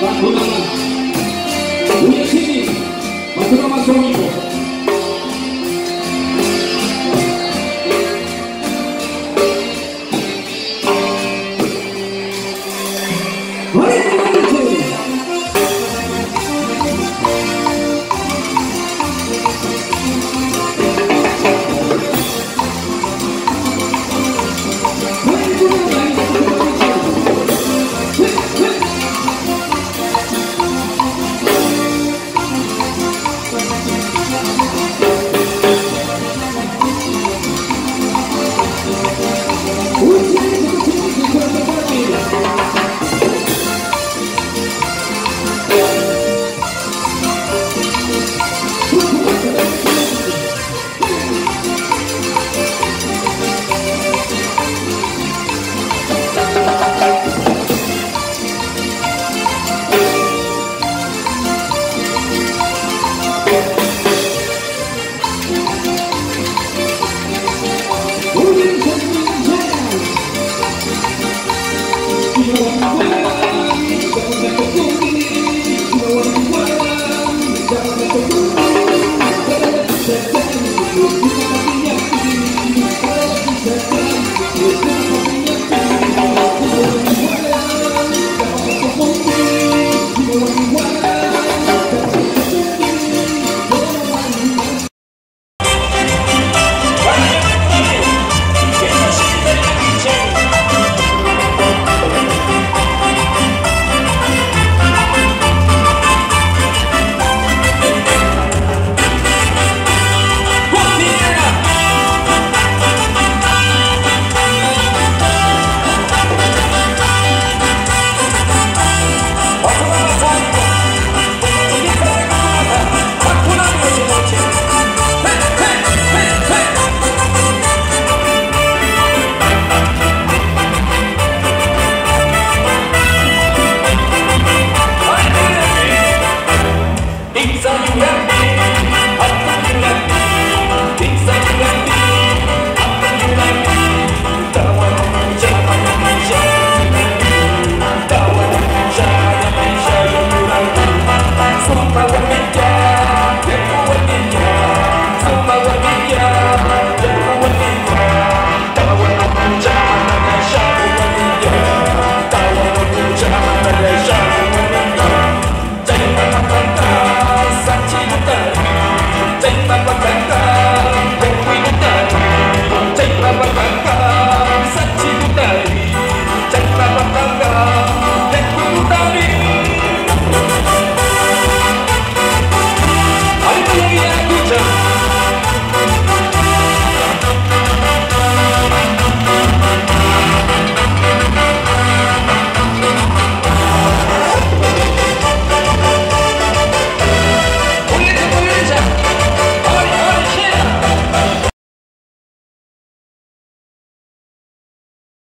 がこん嬉しい松山商人